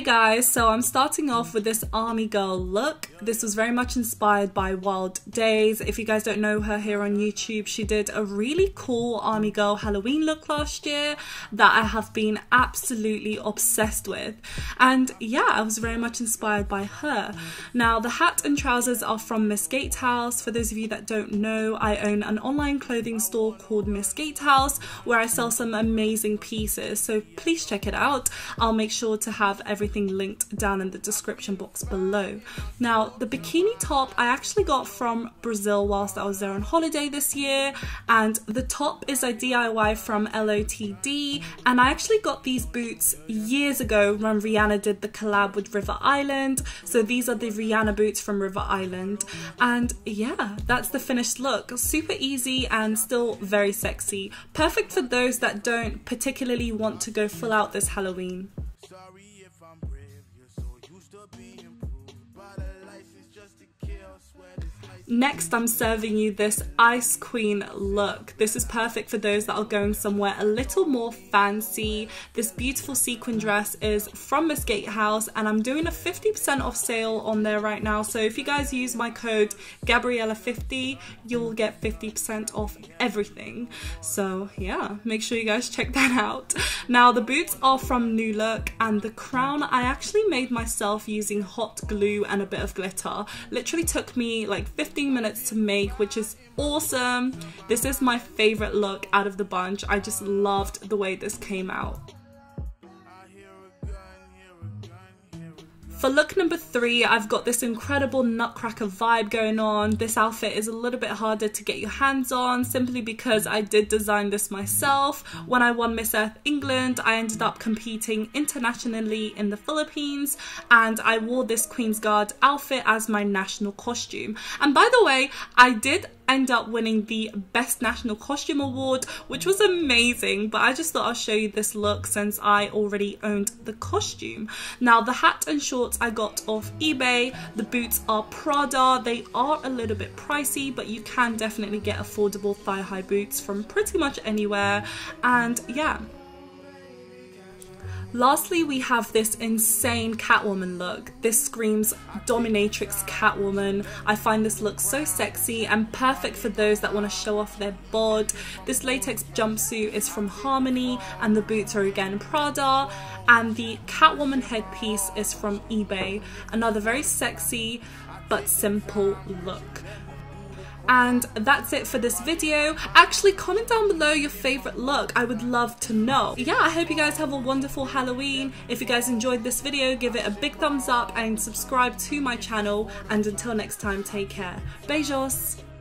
guys, so I'm starting off with this army girl look. This was very much inspired by Wild Days. If you guys don't know her here on YouTube, she did a really cool army girl Halloween look last year that I have been absolutely obsessed with. And yeah, I was very much inspired by her. Now, the hat and trousers are from Miss Gatehouse. For those of you that don't know, I own an online clothing store called Miss Gatehouse where I sell some amazing pieces. So please check it out. I'll make sure to have everything linked down in the description box below. Now, the bikini top I actually got from Brazil whilst I was there on holiday this year, and the top is a DIY from LOTD, and I actually got these boots years ago when Rihanna did the collab with River Island. So these are the Rihanna boots from River Island, and yeah, that's the finished look. Super easy and still very sexy. Perfect for those that don't particularly want to go full out this Halloween. Next, I'm serving you this Ice Queen look. This is perfect for those that are going somewhere a little more fancy. This beautiful sequin dress is from Miss Gatehouse and I'm doing a 50% off sale on there right now. So if you guys use my code Gabriella50, you'll get 50% off everything. So yeah, make sure you guys check that out. Now the boots are from New Look and the crown I actually made myself using hot glue and a bit of glitter. Literally took me like 15 minutes to make, which is awesome. This is my favorite look out of the bunch. I just loved the way this came out. For look number three, I've got this incredible nutcracker vibe going on. This outfit is a little bit harder to get your hands on simply because I did design this myself. When I won Miss Earth England, I ended up competing internationally in the Philippines and I wore this Queen's Guard outfit as my national costume. And by the way, I did end up winning the Best National Costume Award, which was amazing. But I just thought I'll show you this look since I already owned the costume. Now, the hat and shorts I got off eBay. The boots are Prada. They are a little bit pricey, but you can definitely get affordable thigh-high boots from pretty much anywhere. And yeah, Lastly, we have this insane Catwoman look. This screams dominatrix Catwoman. I find this look so sexy and perfect for those that want to show off their bod. This latex jumpsuit is from Harmony and the boots are again Prada and the Catwoman headpiece is from eBay. Another very sexy but simple look. And that's it for this video. Actually, comment down below your favorite look. I would love to know. Yeah, I hope you guys have a wonderful Halloween. If you guys enjoyed this video, give it a big thumbs up and subscribe to my channel. And until next time, take care. Beijos!